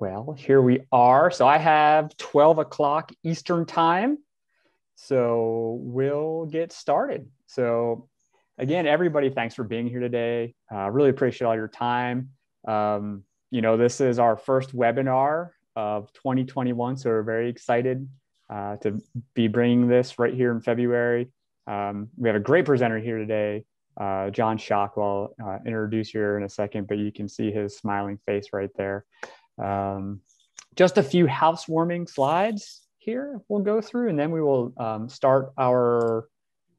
Well, here we are. So I have 12 o'clock Eastern time. So we'll get started. So again, everybody, thanks for being here today. Uh, really appreciate all your time. Um, you know, this is our first webinar of 2021. So we're very excited uh, to be bringing this right here in February. Um, we have a great presenter here today, uh, John Shockwell. Uh, introduce here in a second, but you can see his smiling face right there. Um, just a few housewarming slides here we'll go through, and then we will um, start our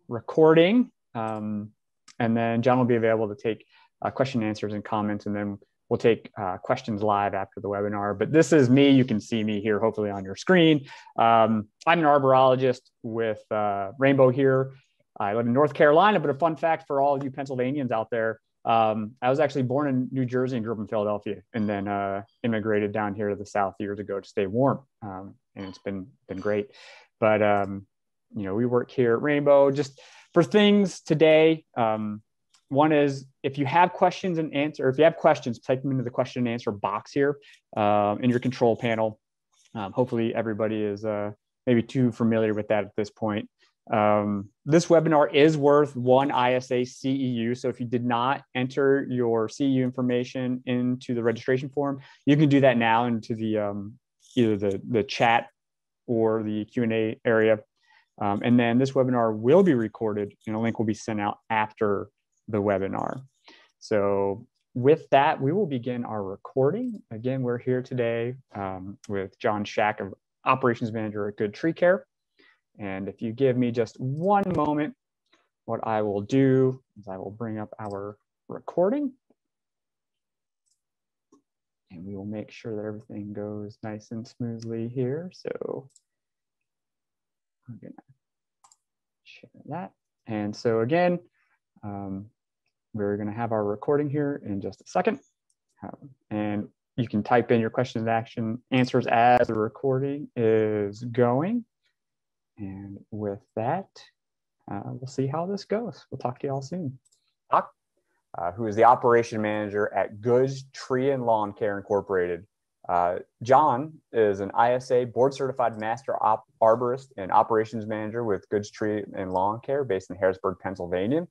recording. Um, and then John will be available to take uh, question answers and comments, and then we'll take uh, questions live after the webinar. But this is me. You can see me here, hopefully on your screen. Um, I'm an arborologist with uh, Rainbow here. I live in North Carolina, but a fun fact for all of you Pennsylvanians out there, um, I was actually born in New Jersey and grew up in Philadelphia, and then uh, immigrated down here to the South years ago to stay warm, um, and it's been been great. But um, you know, we work here at Rainbow just for things today. Um, one is if you have questions and answer, if you have questions, type them into the question and answer box here um, in your control panel. Um, hopefully, everybody is uh, maybe too familiar with that at this point. Um, this webinar is worth one ISA CEU. So if you did not enter your CEU information into the registration form, you can do that now into the um, either the, the chat or the Q&A area. Um, and then this webinar will be recorded and a link will be sent out after the webinar. So with that, we will begin our recording. Again, we're here today um, with Jon Schach, of Operations Manager at Good Tree Care. And if you give me just one moment, what I will do is I will bring up our recording and we will make sure that everything goes nice and smoothly here. So I'm gonna share that. And so again, um, we're gonna have our recording here in just a second. Um, and you can type in your questions and action answers as the recording is going. And with that, uh, we'll see how this goes. We'll talk to you all soon. Doc, uh, who is the operation manager at Good's Tree and Lawn Care Incorporated. Uh, John is an ISA board certified master op- arborist and operations manager with Good's Tree and Lawn Care based in Harrisburg, Pennsylvania.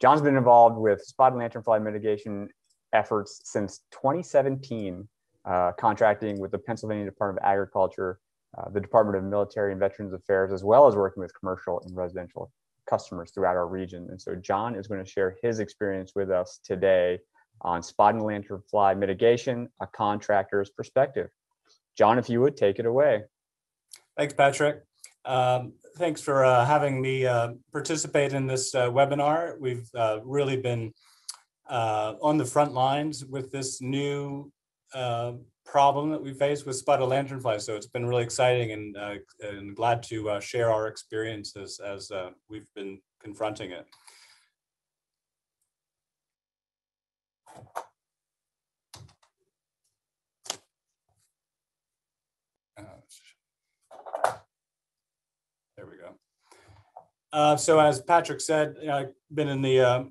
John's been involved with spotted lanternfly mitigation efforts since 2017, uh, contracting with the Pennsylvania Department of Agriculture uh, the Department of Military and Veterans Affairs, as well as working with commercial and residential customers throughout our region. And so John is going to share his experience with us today on spotted lanternfly mitigation, a contractor's perspective. John, if you would take it away. Thanks, Patrick. Um, thanks for uh, having me uh, participate in this uh, webinar. We've uh, really been on the front lines with this new problem that we face with spotted lanternfly. So it's been really exciting and, uh, and glad to uh, share our experiences as uh, we've been confronting it. There we go. Uh, so as Patrick said, I've been in the uh,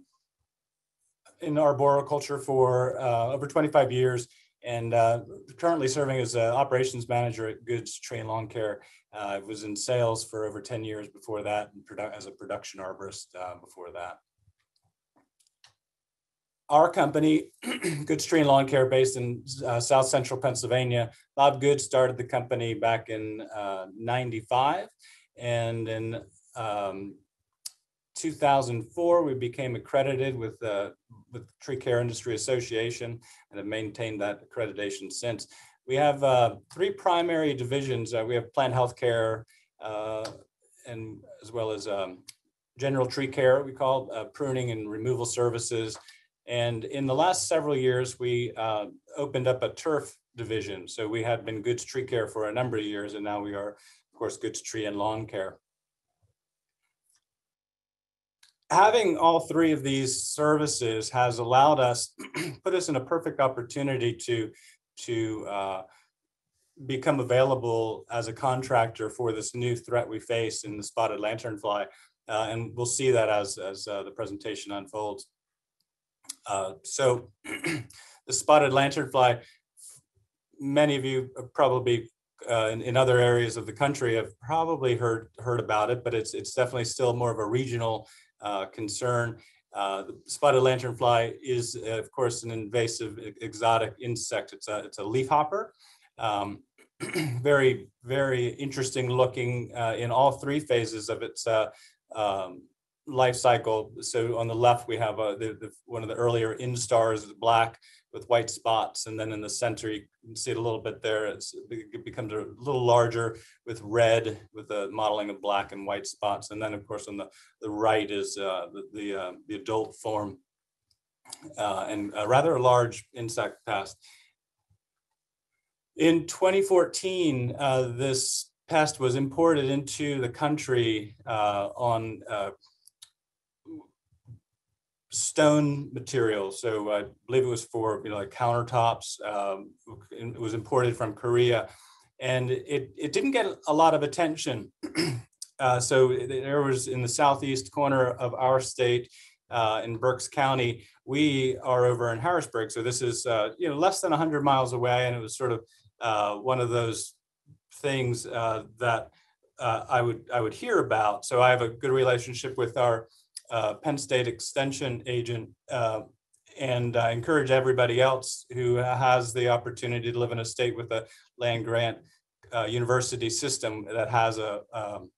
in arboriculture for uh, over 25 years and uh, currently serving as an operations manager at Good's Tree Lawn Care. Uh, I was in sales for over 10 years before that, and as a production arborist uh, before that. Our company, Good's Tree Lawn Care, based in uh, South Central Pennsylvania. Bob Good started the company back in uh, 95, and in um, 2004, we became accredited with the with Tree Care Industry Association and have maintained that accreditation since. We have uh, three primary divisions. Uh, we have plant health care uh, and as well as um, general tree care, we call uh, pruning and removal services. And in the last several years, we uh, opened up a turf division. So we had been Good's Tree Care for a number of years, and now we are, of course, Good's Tree and Lawn Care having all three of these services has allowed us, put us in a perfect opportunity to, to uh, become available as a contractor for this new threat we face in the spotted lanternfly. Uh, and we'll see that as, as uh, the presentation unfolds. Uh, so the spotted lanternfly, many of you probably uh, in, in other areas of the country have probably heard heard about it, but it's it's definitely still more of a regional uh, concern. Uh, the spotted lanternfly is, uh, of course, an invasive exotic insect. It's a it's a leafhopper. Um, very very interesting looking uh, in all three phases of its uh, um, life cycle. So on the left we have the, the, one of the earlier instars, black with white spots. And then in the center, you can see it a little bit there. It's, it becomes a little larger with red, with the modeling of black and white spots. And then of course on the, the right is uh, the, the, uh, the, adult form uh, and a rather large insect pest. In 2014, uh, this pest was imported into the country uh, on uh, stone material. So I believe it was for you know like countertops. Um, it was imported from Korea, and it it didn't get a lot of attention. uh, so there was in the southeast corner of our state. Uh, in Berks County, we are over in Harrisburg, so this is uh, you know less than 100 miles away, and it was sort of uh, one of those things uh, that uh, I would I would hear about. So I have a good relationship with our uh, Penn State Extension agent. Uh, and I encourage everybody else who has the opportunity to live in a state with a land grant uh, university system that has a um,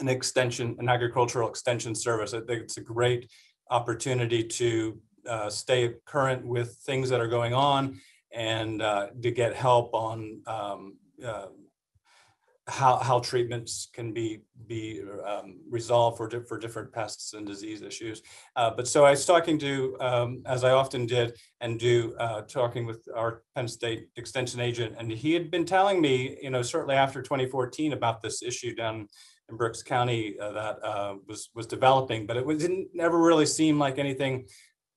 an extension, an agricultural extension service. I think it's a great opportunity to uh, stay current with things that are going on and uh, to get help on um, uh, how, how treatments can be be um, resolved for, for different pests and disease issues. Uh, but so I was talking to, um, as I often did and do, uh, talking with our Penn State extension agent, and he had been telling me, you know, certainly after 2014 about this issue down in Berks County uh, that uh, was was developing, but it was, didn't never really seem like anything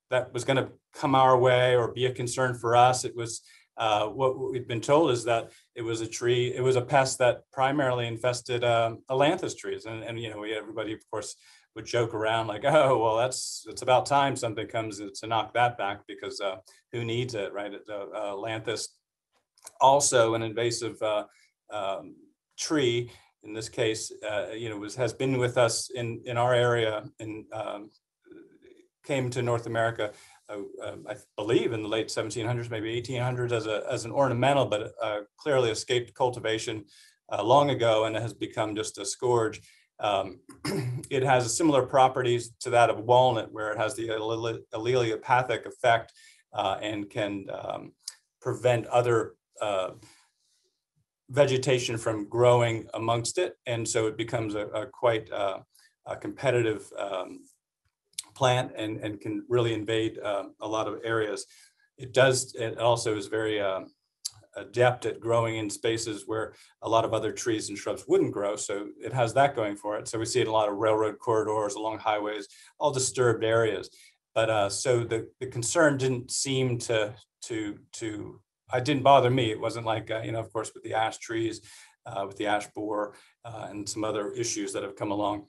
that was going to come our way or be a concern for us. It was uh, what we've been told is that it was a tree, it was a pest that primarily infested um, ailanthus trees. And, and, you know, we, everybody, of course, would joke around like, oh, well, that's, it's about time something comes to knock that back because uh, who needs it, right? Uh, ailanthus, also an invasive uh, um, tree, in this case, uh, you know, was, has been with us in, in our area and um, came to North America um, I believe in the late 1700s, maybe 1800s as, a, as an ornamental, but uh, clearly escaped cultivation uh, long ago and has become just a scourge. Um, it has similar properties to that of walnut, where it has the allelopathic effect uh, and can um, prevent other uh, vegetation from growing amongst it. And so it becomes a, a quite uh, a competitive um, plant and, and can really invade um, a lot of areas. It does, it also is very um, adept at growing in spaces where a lot of other trees and shrubs wouldn't grow. So it has that going for it. So we see it a lot of railroad corridors, along highways, all disturbed areas. But uh, so the, the concern didn't seem to, to, to, it didn't bother me. It wasn't like, uh, you know, of course, with the ash trees, uh, with the ash borer uh, and some other issues that have come along.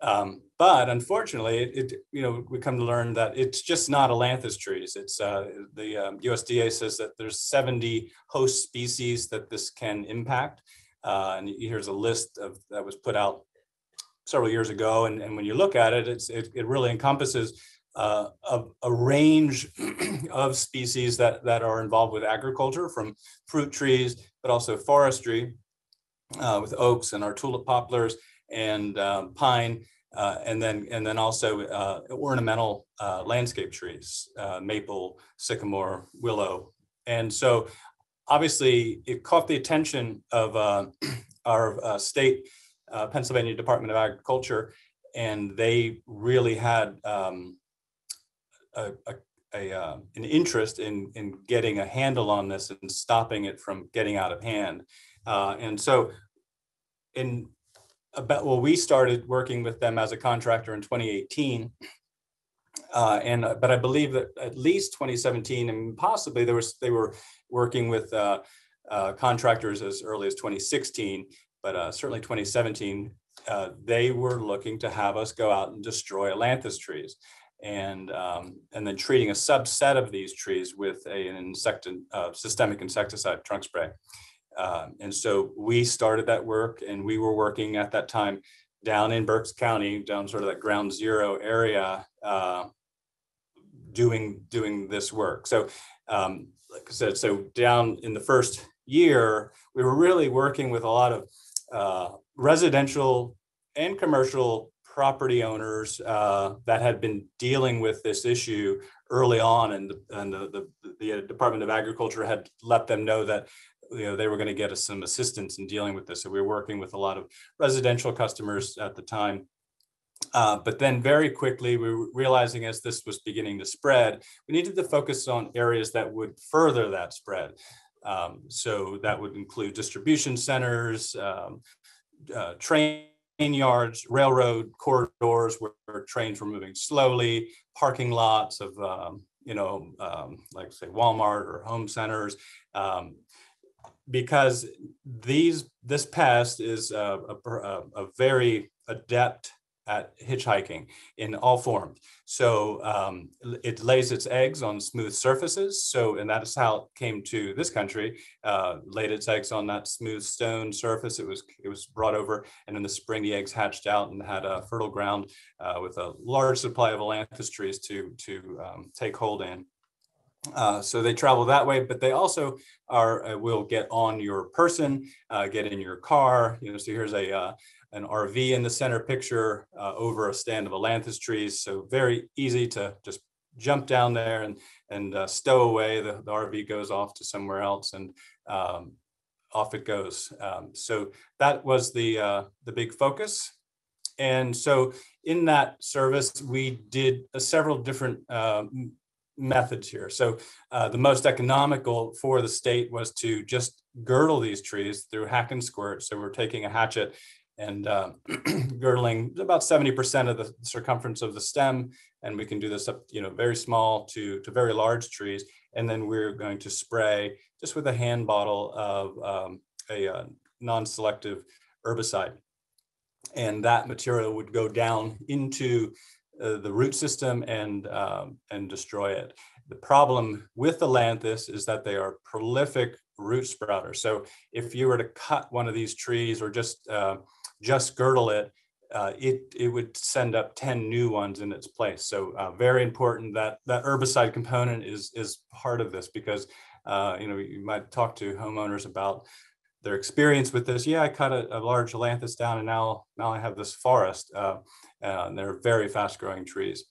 Um, but unfortunately, it, you know we come to learn that it's just not ailanthus trees. It's uh, the um, USDA says that there's 70 host species that this can impact, uh, and here's a list of that was put out several years ago. And, and when you look at it, it's it, it really encompasses uh, a, a, range of species that that are involved with agriculture, from fruit trees, but also forestry uh, with oaks and our tulip poplars and um, pine, uh, and then and then also uh, ornamental uh, landscape trees, uh, maple, sycamore, willow, and so obviously it caught the attention of uh, our uh, state Pennsylvania Department of Agriculture, and they really had um, a, a a, uh, an interest in in getting a handle on this and stopping it from getting out of hand. Uh, and so, in about well, we started working with them as a contractor in 2018. Uh, and uh, but I believe that at least 2017 and possibly there was they were working with uh, uh contractors as early as 2016, but uh, certainly 2017 uh, they were looking to have us go out and destroy ailanthus trees. and um, and then treating a subset of these trees with a, an insect systemic insecticide trunk spray. Uh, and so we started that work, and we were working at that time down in Berks County, down sort of that ground zero area, uh, doing doing this work. So, um, like I said, so down in the first year, we were really working with a lot of uh, residential and commercial property owners uh, that had been dealing with this issue early on, and, and the, the, the Department of Agriculture had let them know that you know they were going to get us some assistance in dealing with this. So we were working with a lot of residential customers at the time. Uh, but then very quickly, we were realizing as this was beginning to spread, we needed to focus on areas that would further that spread. Um, so that would include distribution centers, um, uh, train yards, railroad corridors where, trains were moving slowly, parking lots of, um, you know, um, like say Walmart or home centers, um, because these this pest is a, a, a very adept at hitchhiking in all forms. So um, it lays its eggs on smooth surfaces. So, and that is how it came to this country. Uh, laid its eggs on that smooth stone surface. It was it was brought over, and in the spring the eggs hatched out and had a fertile ground uh, with a large supply of ailanthus trees to to um, take hold in. Uh, so they travel that way, but they also are uh, will get on your person, uh, get in your car. You know, so here's a uh, an RV in the center picture uh, over a stand of ailanthus trees. So very easy to just jump down there and and uh, stow away. The, the RV goes off to somewhere else and um, off it goes. Um, so that was the uh, the big focus. And so in that service, we did several different methods here. So uh, the most economical for the state was to just girdle these trees through hack and squirt. So we're taking a hatchet and uh, girdling about 70% of the circumference of the stem. And we can do this up, you know, very small to, to very large trees. And then we're going to spray just with a hand bottle of um, a uh, non-selective herbicide. And that material would go down into uh, the root system and, um, and destroy it. The problem with the ailanthus is that they are prolific root sprouters. So if you were to cut one of these trees or just uh, just girdle it, uh, it it would send up 10 new ones in its place. So uh, very important that that herbicide component is is part of this because uh, you know you might talk to homeowners about their experience with this. Yeah, I cut a, a large ailanthus down and now now I have this forest. Uh, and they're very fast growing trees.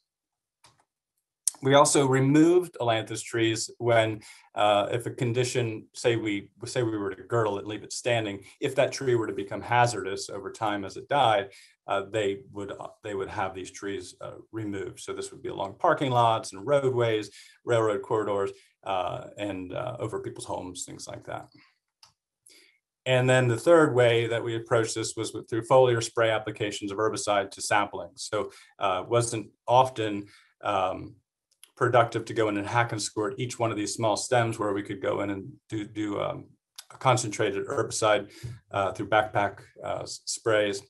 We also removed ailanthus trees when, uh, if a condition, say we say we were to girdle it and leave it standing, if that tree were to become hazardous over time as it died, uh, they would uh, they would have these trees uh, removed. So this would be along parking lots and roadways, railroad corridors, uh, and uh, over people's homes, things like that. And then the third way that we approached this was with, through foliar spray applications of herbicide to saplings. So uh, wasn't often um, productive to go in and hack and squirt each one of these small stems where we could go in and do, do um, a concentrated herbicide uh, through backpack uh, sprays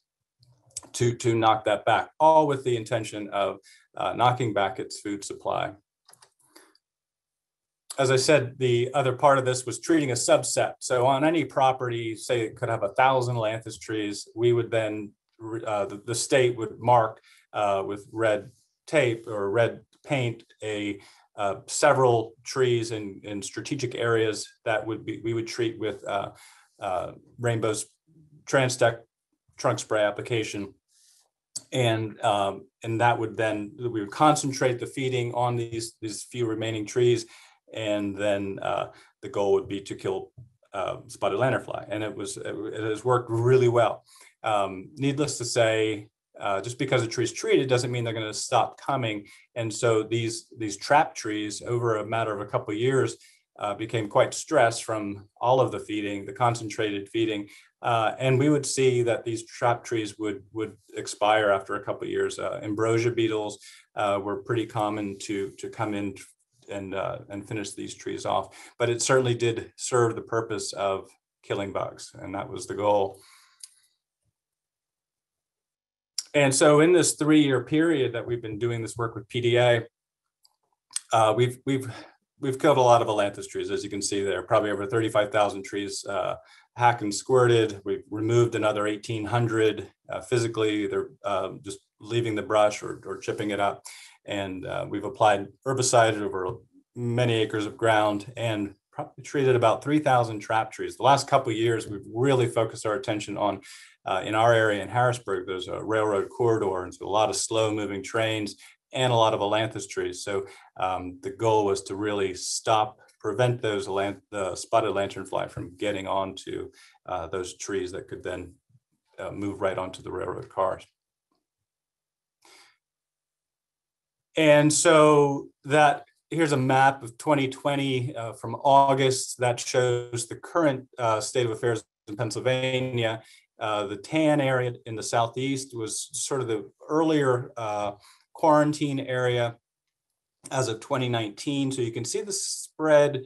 to, to knock that back, all with the intention of uh, knocking back its food supply. As I said, the other part of this was treating a subset. So on any property, say it could have a thousand ailanthus trees, we would then, uh, the, the, state would mark uh, with red tape or red paint a uh, several trees in, in strategic areas that would be we would treat with uh, uh, Rainbow's Transtect trunk spray application, and um, and that would then we would concentrate the feeding on these these few remaining trees, and then uh, the goal would be to kill uh, spotted lanternfly, and it was it has worked really well. Um, needless to say, uh, just because a tree is treated doesn't mean they're going to stop coming. And so these these trap trees, over a matter of a couple of years, uh, became quite stressed from all of the feeding, the concentrated feeding, uh, and we would see that these trap trees would would expire after a couple of years. Uh, ambrosia beetles uh, were pretty common to to come in and uh, and finish these trees off, but it certainly did serve the purpose of killing bugs, and that was the goal. And so in this three-year period that we've been doing this work with PDA, uh, we've we've we've killed a lot of ailanthus trees, as you can see there, probably over 35,000 trees uh, hacked and squirted. We've removed another 1,800 uh, physically, they're uh, just leaving the brush or, or chipping it up. And uh, we've applied herbicide over many acres of ground and probably treated about 3,000 trap trees. The last couple years, we've really focused our attention on, uh, in our area in Harrisburg, there's a railroad corridor, and so a lot of slow moving trains and a lot of ailanthus trees. So um, the goal was to really stop, prevent those the spotted lanternfly from getting onto uh, those trees that could then uh, move right onto the railroad cars. And so that here's a map of 2020 uh, from August that shows the current uh, state of affairs in Pennsylvania. Uh, the tan area in the southeast was sort of the earlier uh, quarantine area as of 2019. So you can see the spread,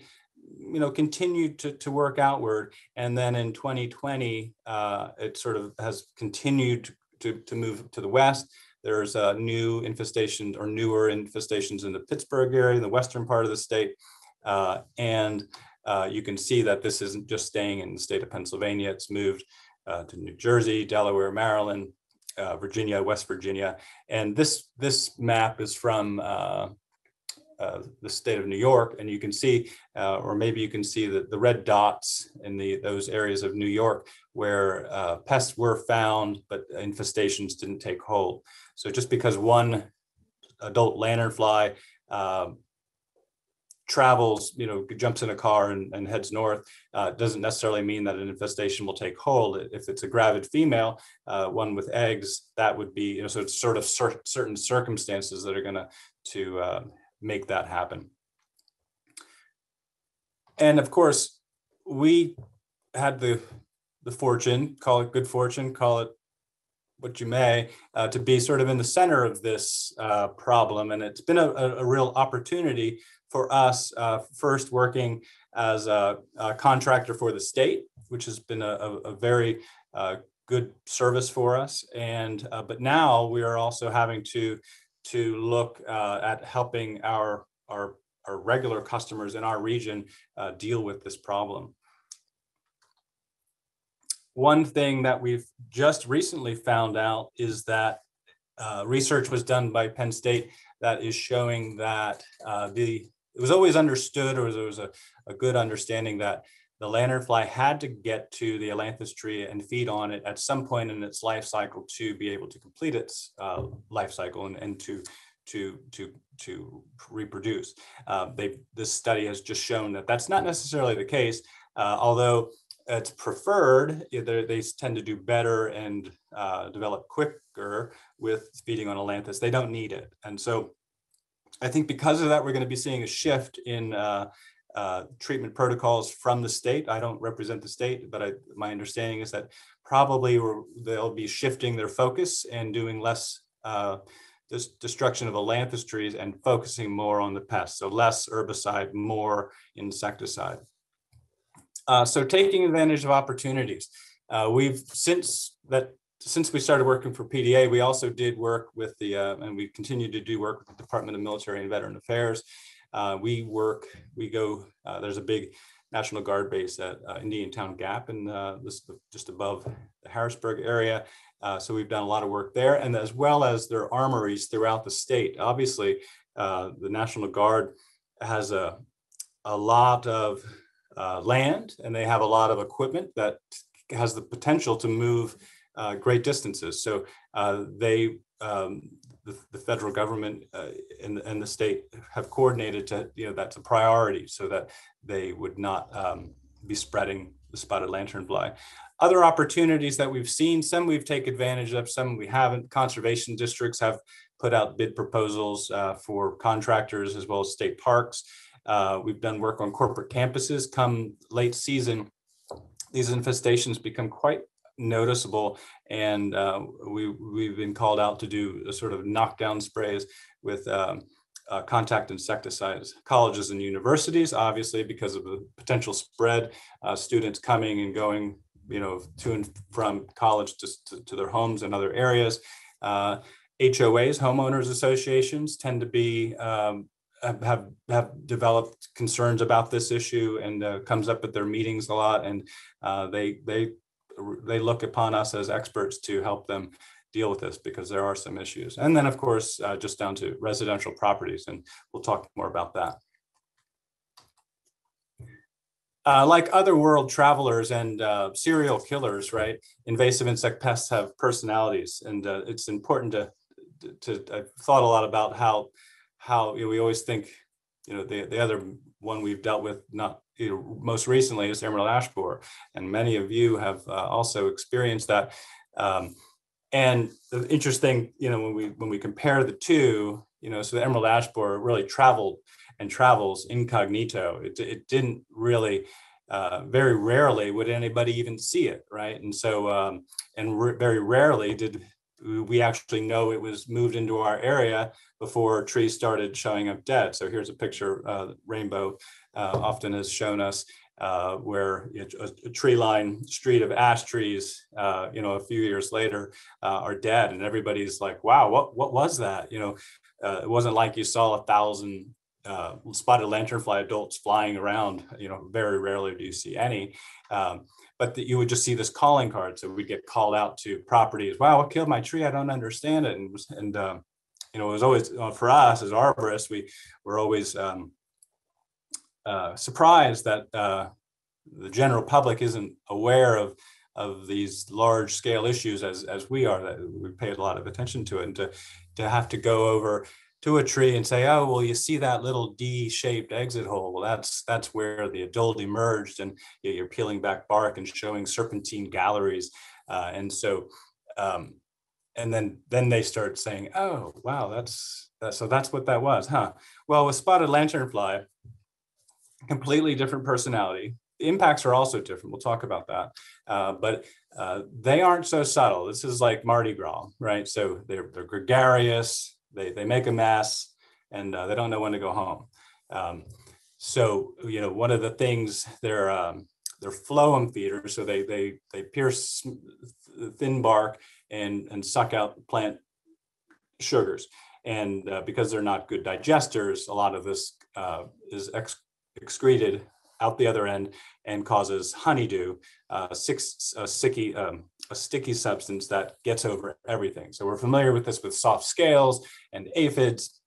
you know, continued to, to work outward. And then in 2020, uh, it sort of has continued to, to move to the west. There's uh, new infestations or newer infestations in the Pittsburgh area, in the western part of the state. Uh, and uh, you can see that this isn't just staying in the state of Pennsylvania, it's moved uh, to New Jersey, Delaware, Maryland, uh, Virginia, West Virginia. And this, this map is from uh, the state of New York, and you can see, uh, or maybe you can see the, the red dots in the those areas of New York where uh, pests were found, but infestations didn't take hold. So just because one adult lanternfly um, travels, you know, jumps in a car and, and heads north, uh, doesn't necessarily mean that an infestation will take hold. If it's a gravid female, uh, one with eggs, that would be, you know, so it's sort of cer- certain circumstances that are going to to uh, make that happen. And of course, we had the the fortune, call it good fortune, call it what you may, uh, to be sort of in the center of this uh, problem. And it's been a, a, real opportunity for us, uh, first working as a, a, contractor for the state, which has been a, a very uh, good service for us. And uh, but now we are also having to to look uh, at helping our, our, our regular customers in our region uh, deal with this problem. One thing that we've just recently found out is that uh, research was done by Penn State that is showing that uh, the it was always understood or there was a, a good understanding that the lanternfly had to get to the ailanthus tree and feed on it at some point in its life cycle to be able to complete its uh, life cycle and, and to to to to reproduce. Uh, they this study has just shown that that's not necessarily the case, uh, although it's preferred. They tend to do better and uh, develop quicker with feeding on ailanthus. They don't need it, and so I think because of that, we're going to be seeing a shift in uh, uh, treatment protocols from the state. I don't represent the state, but I, my understanding is that probably they'll be shifting their focus and doing less uh, dis- destruction of ailanthus trees and focusing more on the pests. So less herbicide, more insecticide. Uh, so taking advantage of opportunities. Uh, we've since that since we started working for PDA, we also did work with the, uh, and we continue to do work with the Department of Military and Veteran Affairs uh, we work, we go, uh, there's a big National Guard base at uh, Indiantown Gap and uh, just above the Harrisburg area. Uh, so we've done a lot of work there and as well as their armories throughout the state. Obviously, uh, the National Guard has a, a lot of land and they have a lot of equipment that has the potential to move great distances. So they um, the, the federal government uh, and, and the state have coordinated to, you know, that's a priority so that they would not um, be spreading the spotted lanternfly. Other opportunities that we've seen, some we've taken advantage of, some we haven't. Conservation districts have put out bid proposals uh, for contractors as well as state parks. Uh, we've done work on corporate campuses. Come late season, these infestations become quite noticeable. And uh, we, we've been called out to do a sort of knockdown sprays with um, uh, contact insecticides. Colleges and universities, obviously, because of the potential spread, uh, students coming and going, you know, to and from college to, to, to their homes and other areas. Uh, HOAs, homeowners associations, tend to be um, have have developed concerns about this issue and uh, comes up at their meetings a lot, and uh, they they they look upon us as experts to help them deal with this because there are some issues. And then, of course, uh, just down to residential properties, and we'll talk more about that. Uh, like other world travelers and uh, serial killers, right? Invasive insect pests have personalities, and uh, it's important to, to. I've thought a lot about how how you know, we always think, you know, the the other one we've dealt with not you know, most recently is emerald ash borer, and many of you have uh, also experienced that. Um, and the interesting, you know, when we when we compare the two, you know, so the emerald ash borer really traveled and travels incognito. It, it didn't really, uh, very rarely would anybody even see it, right? And so, um, and very rarely did we actually know it was moved into our area before trees started showing up dead. So here's a picture uh, Rainbow uh, often has shown us uh, where a, a, tree line street of ash trees, uh, you know, a few years later uh, are dead, and everybody's like, "Wow, what what was that?" You know, uh, it wasn't like you saw a thousand spotted lanternfly adults flying around. You know, very rarely do you see any. Um, but that you would just see this calling card. So we'd get called out to properties. Wow, what killed my tree? I don't understand it. And, and um, you know, it was always uh, for us as arborists, we were always um, uh, surprised that uh, the general public isn't aware of of these large scale issues as as we are. That we paid a lot of attention to it, and to to have to go over to a tree and say, oh, well, you see that little D-shaped exit hole. Well, that's that's where the adult emerged, and you're peeling back bark and showing serpentine galleries, uh, and so. Um, and then then they start saying, "Oh, wow, that's that, so that's what that was, huh?" Well, with spotted lanternfly, completely different personality. The impacts are also different. We'll talk about that, uh, but uh, they aren't so subtle. This is like Mardi Gras, right? So they're they're gregarious. They they make a mess, and uh, they don't know when to go home. Um, so you know, one of the things they're um, they're phloem feeders, so they they they pierce thin bark and and suck out plant sugars. And uh, because they're not good digesters, a lot of this uh, is ex- excreted out the other end and causes honeydew, uh, six, a sticky, um, a sticky substance that gets over everything. So we're familiar with this with soft scales and aphids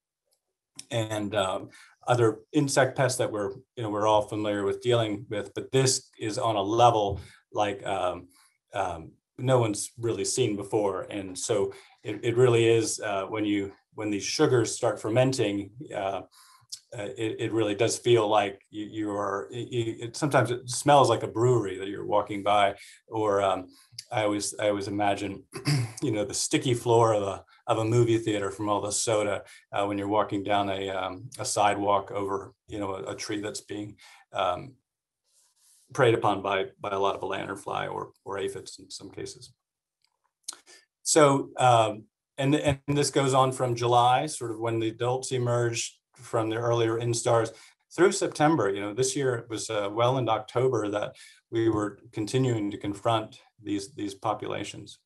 and um, other insect pests that we're, you know, we're all familiar with dealing with, but this is on a level like um, um, no one's really seen before. And so it, it really is uh, when you, when these sugars start fermenting, uh, uh, it, it really does feel like you, you are you, it, sometimes it smells like a brewery that you're walking by or um, i always i always imagine you know the sticky floor of a of a movie theater from all the soda uh, when you're walking down a um, a sidewalk over you know a, a tree that's being um, preyed upon by by a lot of a lanternfly or or aphids in some cases. So um, and and this goes on from july sort of when the adults emerge from the earlier instars through September. You know, this year it was uh, well into October that we were continuing to confront these these populations.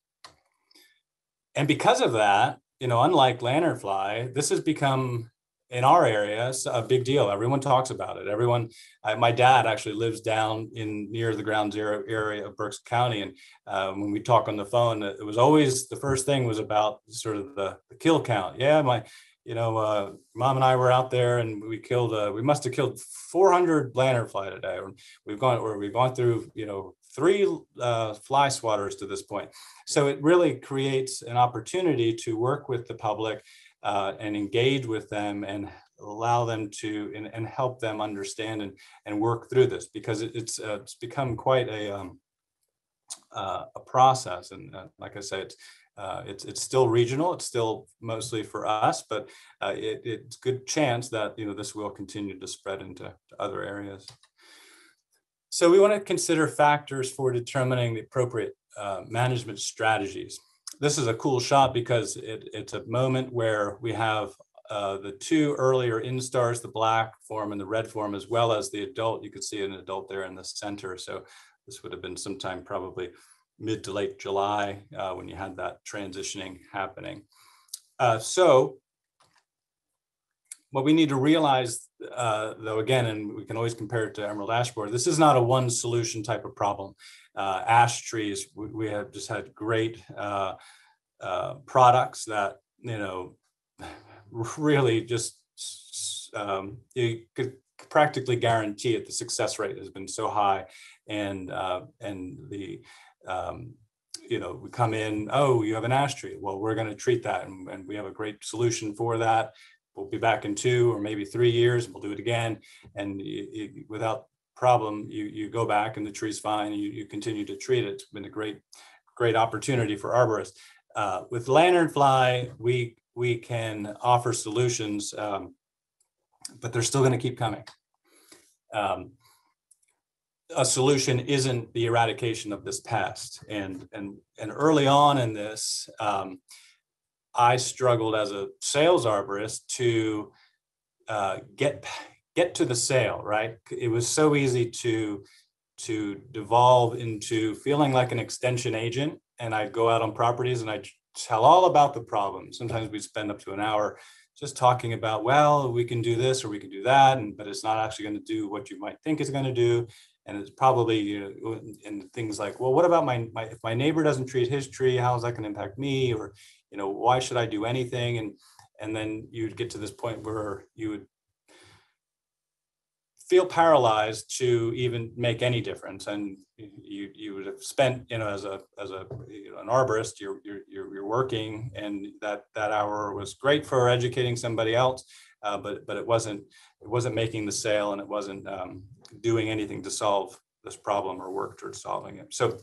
And because of that, you know, unlike lanternfly, this has become in our area a big deal. Everyone talks about it. Everyone, I, my dad actually lives down in near the ground zero area of Berks County, and uh, when we talk on the phone, it was always the first thing was about sort of the, the kill count. Yeah, my you know, uh, mom and I were out there and we killed, uh, we must have killed 400 lanternfly today. We've gone, or we've gone through, you know, three uh, fly swatters to this point. So it really creates an opportunity to work with the public uh, and engage with them and allow them to and, and, help them understand and, and work through this because it, it's uh, it's become quite a um, uh, a process and like I said, it's uh, it's it's still regional. It's still mostly for us, but uh, it, it's good chance that you know this will continue to spread into other areas. So we want to consider factors for determining the appropriate uh, management strategies. This is a cool shot because it, it's a moment where we have uh, the two earlier instars, the black form and the red form, as well as the adult. You could see an adult there in the center. So this would have been sometime probably mid to late July uh, when you had that transitioning happening. Uh, so what we need to realize, uh, though, again, and we can always compare it to emerald ash borer, this is not a one solution type of problem. Uh, ash trees, we, we, have just had great uh, uh, products that, you know, really just um, you could practically guarantee it. The success rate has been so high, and uh, and the um, you know we come in. Oh, you have an ash tree. Well, we're going to treat that, and, and, we have a great solution for that. We'll be back in two or maybe three years. And we'll do it again, and without problem, you you go back and the tree's fine. You you continue to treat it. It's been a great great opportunity for arborists. Uh, with lanternfly, we we can offer solutions, um, but they're still going to keep coming. Um, a solution isn't the eradication of this pest, and and and early on in this, um, I struggled as a sales arborist to uh, get get to the sale. Right, it was so easy to to devolve into feeling like an extension agent, and I'd go out on properties and I'd tell all about the problem. Sometimes we spend up to an hour just talking about, well, we can do this or we can do that, and but it's not actually going to do what you might think it's going to do. And it's probably you know, and things like, well, what about my, my if my neighbor doesn't treat his tree, how is that going to impact me? Or, you know, why should I do anything? And and then you'd get to this point where you would feel paralyzed to even make any difference and you you would have spent you know as a as a you know, an arborist you're, you're you're working and that that hour was great for educating somebody else uh, but but it wasn't it wasn't making the sale and it wasn't um, doing anything to solve this problem or work towards solving it so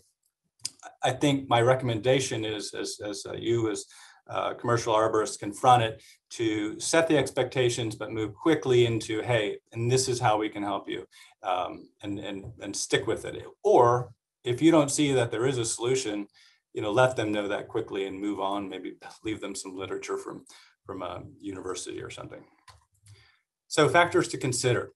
i think my recommendation is as as uh, you as uh, commercial arborists confront it to set the expectations, but move quickly into, hey, and this is how we can help you, um, and and and stick with it. Or if you don't see that there is a solution, you know, let them know that quickly and move on. Maybe leave them some literature from from a university or something. So factors to consider.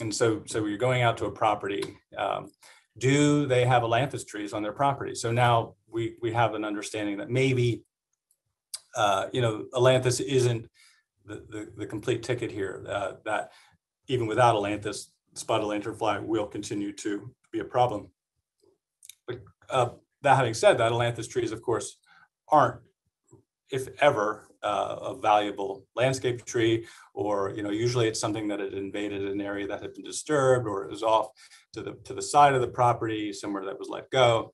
And so, so you're going out to a property. Um, do they have ailanthus trees on their property? So now we we have an understanding that maybe uh, you know, Ailanthus isn't the, the, the complete ticket here. Uh, that even without Ailanthus, spotted lanternfly will continue to be a problem. But uh, that having said that, Ailanthus trees, of course, aren't, if ever, uh, a valuable landscape tree, or you know, usually it's something that had invaded an area that had been disturbed, or it was off to the to the side of the property, somewhere that was let go.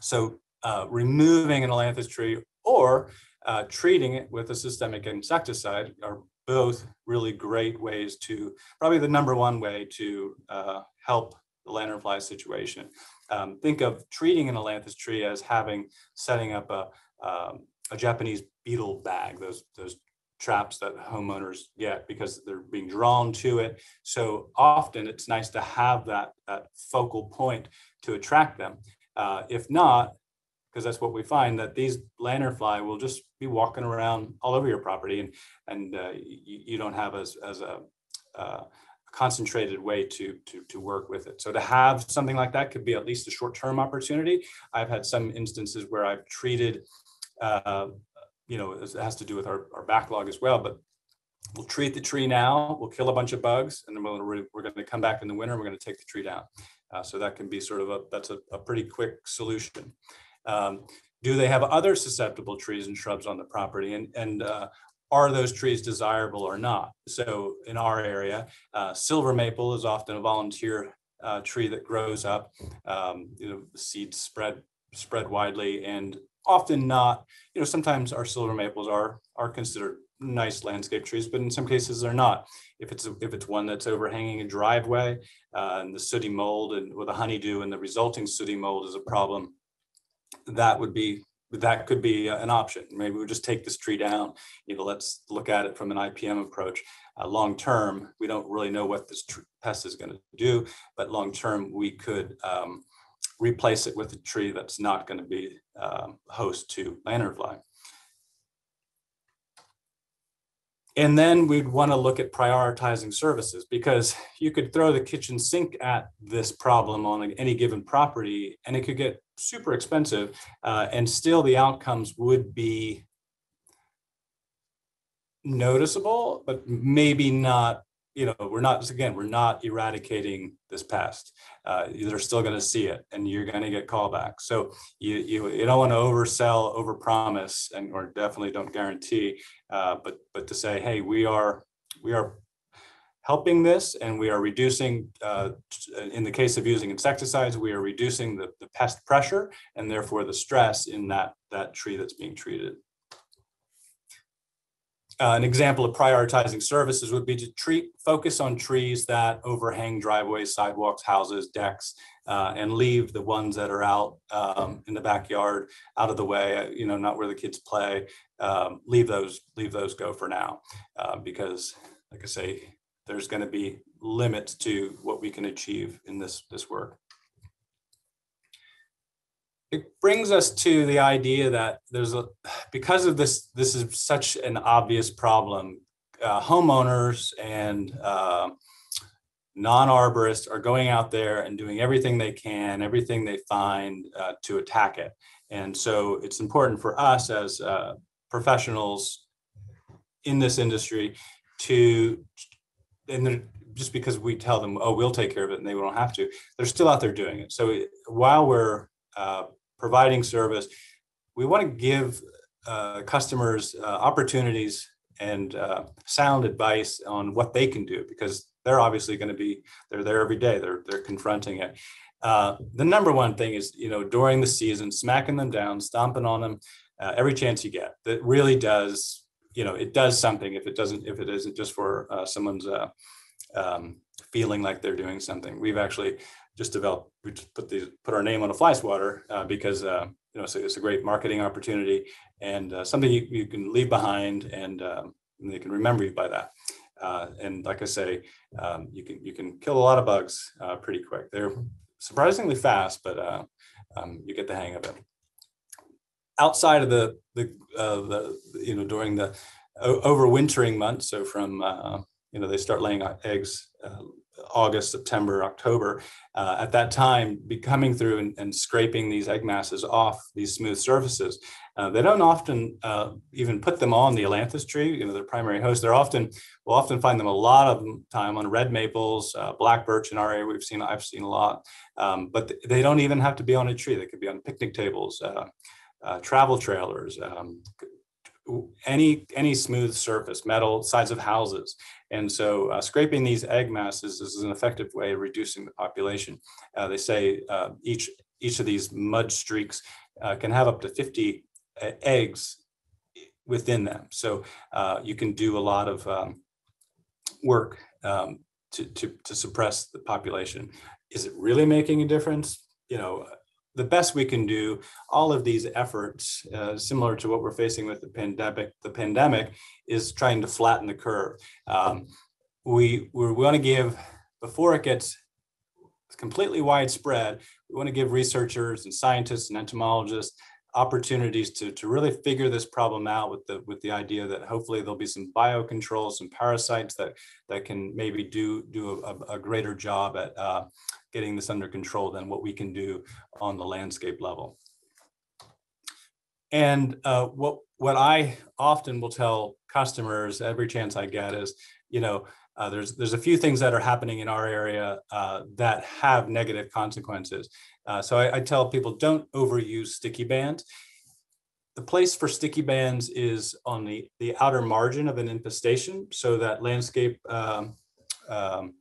So uh, removing an Ailanthus tree, or uh, treating it with a systemic insecticide are both really great ways to, probably the number one way to uh, help the lanternfly situation. Um, think of treating an ailanthus tree as having, setting up a, um, a Japanese beetle bag, those, those traps that homeowners get because they're being drawn to it. So often it's nice to have that, that focal point to attract them. Uh, if not, because that's what we find that these lanternfly will just be walking around all over your property and and uh, you, you, don't have as, as a uh, concentrated way to, to to work with it so to have something like that could be at least a short-term opportunity i've had some instances where i've treated uh, you know it has to do with our, our backlog as well but we'll treat the tree now we'll kill a bunch of bugs and then we're, we're going to come back in the winter we're going to take the tree down uh, so that can be sort of a that's a, a pretty quick solution um, do they have other susceptible trees and shrubs on the property? And, and uh, are those trees desirable or not? So in our area, uh, silver maple is often a volunteer uh, tree that grows up. Um, you know, seeds spread spread widely and often not. You know, sometimes our silver maples are are considered nice landscape trees, but in some cases they're not. If it's if it's one that's overhanging a driveway uh, and the sooty mold and with a honeydew and the resulting sooty mold is a problem, that would be that could be an option. Maybe we just take this tree down. You know, let's look at it from an IPM approach. Uh, long term, we don't really know what this pest is going to do, but long term, we could um, replace it with a tree that's not going to be um, host to lanternfly. and then we'd want to look at prioritizing services because you could throw the kitchen sink at this problem on any given property and it could get super expensive uh, and still the outcomes would be noticeable but maybe not you know we're not again we're not eradicating this past. uh, they're still going to see it and you're going to get callbacks so you, you you don't want to oversell overpromise and or definitely don't guarantee uh, but but to say hey we are we are helping this and we are reducing uh, in the case of using insecticides we are reducing the, the pest pressure and therefore the stress in that that tree that's being treated uh, an example of prioritizing services would be to treat focus on trees that overhang driveways, sidewalks, houses, decks, uh, and leave the ones that are out um, in the backyard out of the way. Uh, you know, not where the kids play. Um, leave those leave those go for now, uh, because like I say, there's going to be limits to what we can achieve in this this work it brings us to the idea that there's a because of this this is such an obvious problem uh, homeowners and uh, non-arborists are going out there and doing everything they can everything they find uh, to attack it. And so it's important for us as uh, professionals in this industry to and just because we tell them oh we'll take care of it and they don't have to they're still out there doing it. So while we're uh, providing service, we want to give uh, customers uh, opportunities and uh, sound advice on what they can do because they're obviously going to be they're there every day they're they're confronting it. Uh, the number one thing is you know during the season smacking them down stomping on them uh, every chance you get. That really does you know it does something if it doesn't if it isn't just for uh, someone's um, feeling like they're doing something. We've actually just developed, we just put these, put our name on a fly swatter uh, because uh, you know it's a, great marketing opportunity and uh, something you, you can leave behind and, um, and they can remember you by that. Uh, and like I say, um, you can you can kill a lot of bugs uh, pretty quick. They're surprisingly fast, but uh, um, you get the hang of it. Outside of the the, the you know during the overwintering months, so from you know they start laying eggs August, September, October, uh, at that time, be coming through and, and, scraping these egg masses off these smooth surfaces. Uh, they don't often uh, even put them on the ailanthus tree, you know, their primary host. They're often, we'll often find them a lot of time on red maples, uh, black birch in our area. We've seen, I've seen a lot, um, but they don't even have to be on a tree. They could be on picnic tables, uh, uh, travel trailers, um, any any smooth surface, metal, sides of houses. And so uh, scraping these egg masses is an effective way of reducing the population. Uh, they say uh, each each of these mud streaks uh, can have up to 50 uh, eggs within them. So uh, you can do a lot of um, work um, to, to, to suppress the population. Is it really making a difference? You know, the best we can do all of these efforts uh, similar to what we're facing with the pandemic the pandemic is trying to flatten the curve. Um, we we want to give before it gets completely widespread we want to give researchers and scientists and entomologists opportunities to, to really figure this problem out with the with the idea that hopefully there'll be some biocontrols some parasites that that can maybe do do a, a greater job at uh, getting this under control than what we can do on the landscape level. And uh, what what I often will tell customers every chance I get is, you know, uh, there's there's a few things that are happening in our area uh, that have negative consequences. Uh, so I, I, tell people don't overuse sticky bands. The place for sticky bands is on the the outer margin of an infestation, so that landscape um, um,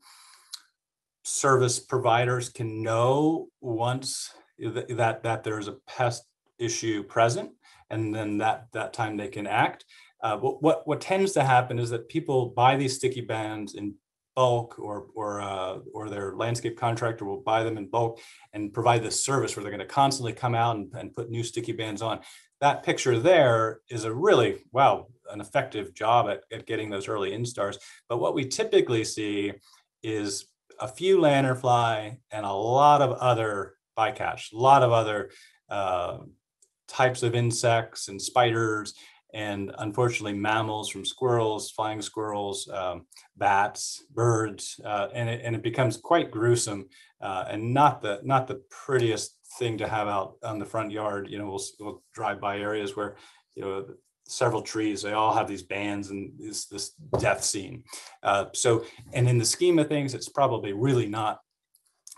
service providers can know once that that there's a pest issue present and then that that time they can act. Uh, what, what what tends to happen is that people buy these sticky bands in bulk or or uh, or their landscape contractor will buy them in bulk and provide this service where they're going to constantly come out and, and put new sticky bands on. That picture there is a really wow an effective job at, at getting those early instars but what we typically see is a few lanternfly and a lot of other bycatch, a lot of other uh, types of insects and spiders And unfortunately, mammals from squirrels, flying squirrels, um, bats, birds, uh, and, it, and it becomes quite gruesome uh, and not the not the prettiest thing to have out on the front yard. You know, we'll, we'll drive by areas where you know several trees they all have these bands and this this death scene. Uh, so and in the scheme of things it's probably really not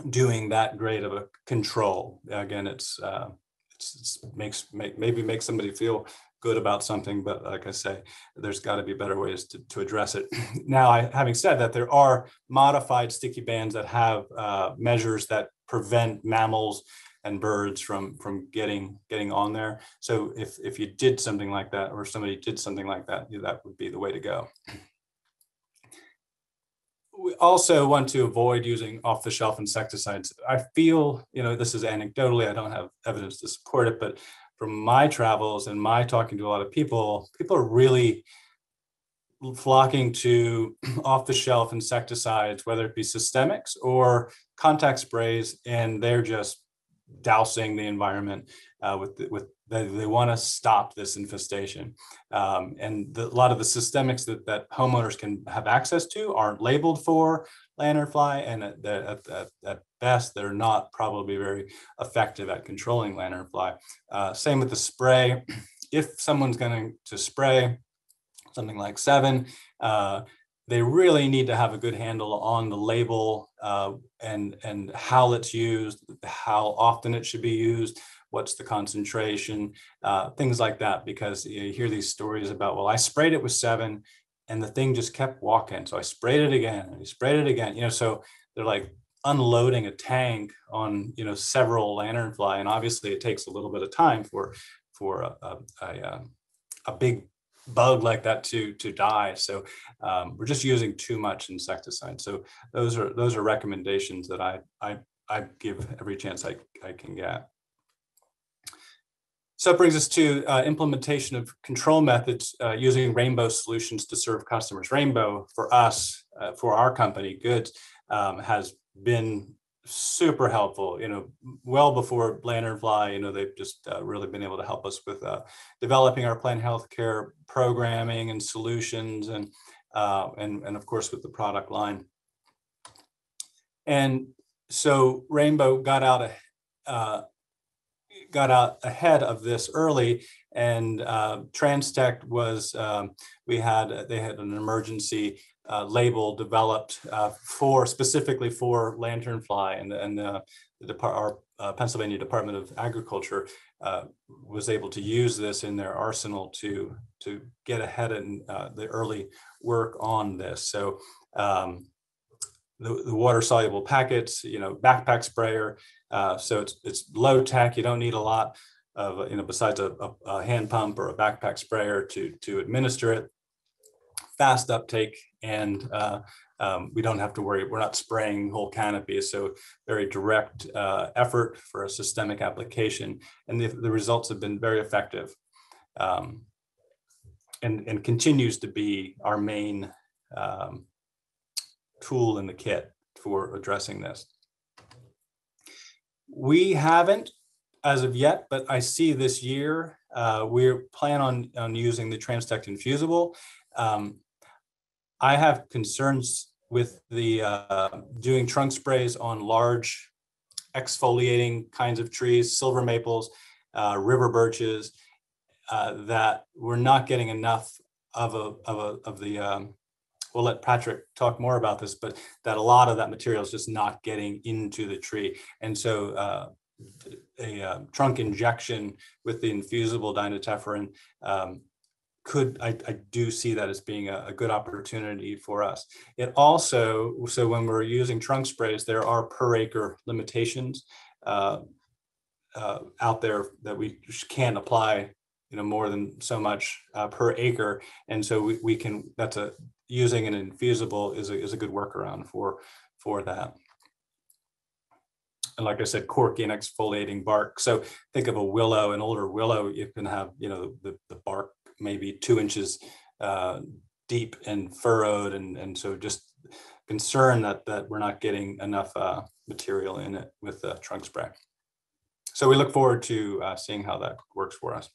doing that great of a control. Again it's uh, it's, it's makes make, maybe make somebody feel good about something but like i say there's got to be better ways to, to address it. Now I, having said that there are modified sticky bands that have uh, measures that prevent mammals and birds from from getting getting on there. So if if you did something like that, or somebody did something like that, that would be the way to go. We also want to avoid using off-the-shelf insecticides. I feel, you know, this is anecdotally, I don't have evidence to support it, but from my travels and my talking to a lot of people, people are really flocking to off-the-shelf insecticides, whether it be systemics or contact sprays, and they're just dousing the environment uh, with with they, they want to stop this infestation. Um, and the, a lot of the systemics that, that homeowners can have access to aren't labeled for lanternfly and at, at, at, at best they're not probably very effective at controlling lanternfly. Uh, same with the spray. If someone's going to spray something like Sevin uh, they really need to have a good handle on the label uh, and and how it's used, how often it should be used, what's the concentration, uh, things like that. Because you hear these stories about, well, I sprayed it with Sevin, and the thing just kept walking. So I sprayed it again, and I sprayed it again. You know, so they're like unloading a tank on you know several lanternfly, and obviously it takes a little bit of time for for a, a, a, um, a big bug like that to to die. So um, we're just using too much insecticide. So those are those are recommendations that I I, I give every chance I, I can get. So that brings us to uh, implementation of control methods uh, using Rainbow solutions to serve customers. Rainbow for us, uh, for our company, Good's, um, has been super helpful you know well before lanternfly you know they've just uh, really been able to help us with uh, developing our plant healthcare programming and solutions and uh, and and of course with the product line. And so rainbow got out a, uh, got out ahead of this early and uh, Transtect was um, we had they had an emergency uh, label developed uh, for specifically for lanternfly, and and uh, the our uh, Pennsylvania Department of Agriculture uh, was able to use this in their arsenal to to get ahead in uh, the early work on this. So. Um, the, the water soluble packets, you know, backpack sprayer. so it's it's low tech. You don't need a lot of you know besides a, a, a hand pump or a backpack sprayer to to administer it fast uptake and uh, um, we don't have to worry. We're not spraying whole canopies, so very direct uh, effort for a systemic application, and the, the results have been very effective, um, and and continues to be our main um, tool in the kit for addressing this. We haven't as of yet, but I see this year uh, we plan on on using the Transtect infusible. Um, I have concerns with the uh, doing trunk sprays on large exfoliating kinds of trees, silver maples, uh, river birches, uh, that we're not getting enough of a of a of the. Um, we'll let Patrick talk more about this, but that a lot of that material is just not getting into the tree, and so uh, a trunk injection with the infusible dinotefuran um, could I, I do see that as being a, a, good opportunity for us. It also so when we're using trunk sprays, there are per acre limitations uh, uh, out there that we can't apply, you know, more than so much uh, per acre, and so we, we can that's a using an infusible is a is a good workaround for for that. And like I said, corky and exfoliating bark. So think of a willow, an older willow, you can have, you know, the, the bark maybe two inches uh, deep and furrowed. And, and so just concern that, that we're not getting enough uh, material in it with the trunk spray. So we look forward to uh, seeing how that works for us.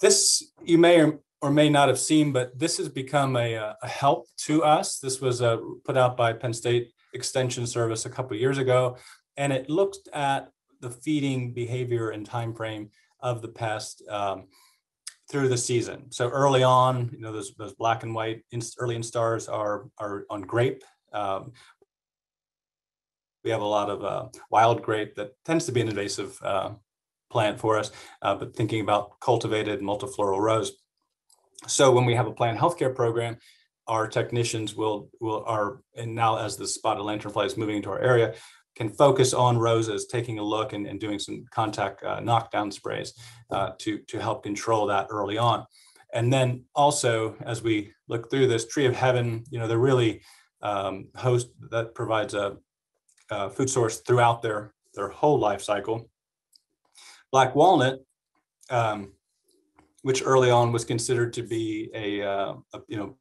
this you may or, or may not have seen, but this has become a, a help to us. This was uh, put out by Penn State Extension Service a couple years ago, and it looked at the feeding behavior and time frame of the pest um, through the season. So early on, you know, those, those black and white early instars are, are on grape. Um, we have a lot of uh, wild grape that tends to be an invasive uh, plant for us, uh, but thinking about cultivated multiflora rose. So when we have a plant healthcare program, our technicians will will are and now as the spotted lanternfly is moving into our area, can focus on roses, taking a look and, and doing some contact uh, knockdown sprays uh, to to help control that early on. And then also as we look through this tree of heaven, you know, they're really um, host that provides a, a food source throughout their their whole life cycle Black walnut, um, which early on was considered to be a, uh, a, you know,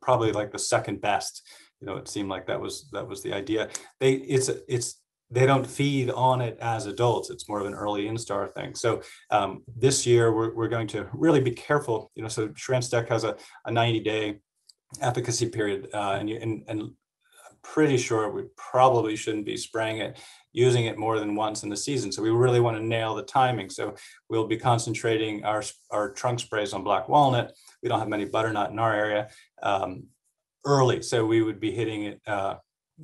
probably like the second best. You know, it seemed like that was that was the idea. They it's it's they don't feed on it as adults. It's more of an early instar thing. So um, this year we're, we're going to really be careful. You know, so Transtect has a, a 90 day efficacy period, uh, and, you, and and pretty sure we probably shouldn't be spraying it using it more than once in the season. So we really want to nail the timing. So we'll be concentrating our, our trunk sprays on black walnut. We don't have many butternut in our area um, early. So we would be hitting it uh,